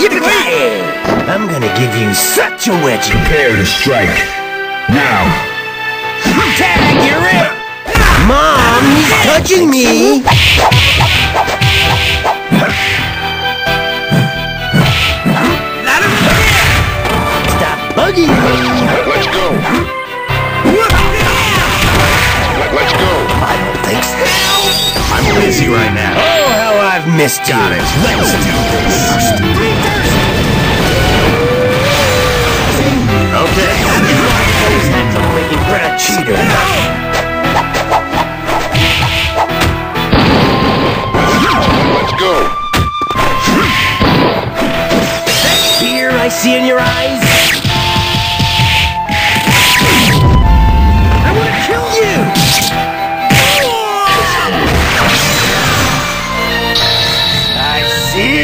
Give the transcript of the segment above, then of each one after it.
I'm gonna give you such a wedgie. Prepare to strike. Now. Tag, you're it! Mom, he's touching me! Stop bugging me! Let's go. Let, let's go. I don't think so. I'm busy right now. Oh, how I've missed you. Got it. Let's do this. See in your eyes. I want to kill you! I see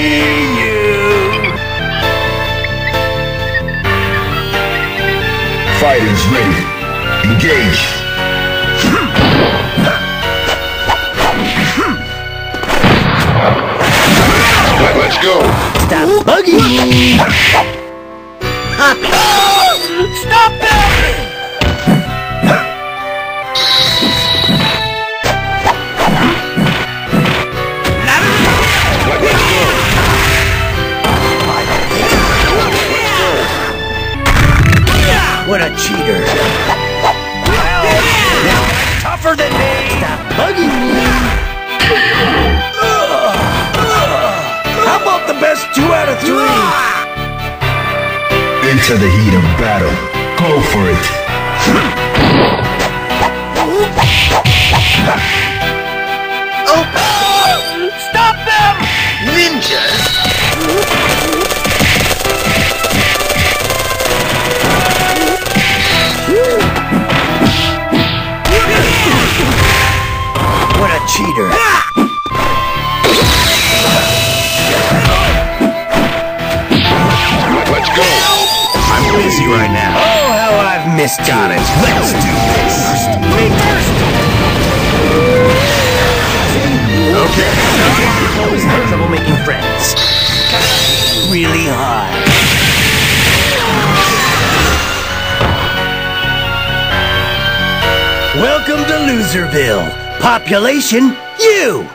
you! Fighters ready. Engage. Let, let's go. Stop bugging me! Stop go. What a cheater! Into the heat of battle. Go for it. Oh. Stop them! Ninjas? Busy right now. Oh, how I've missed! Got it. Let's do this. Okay. Always have trouble making friends. Really hard. Welcome to Loserville. Population, you!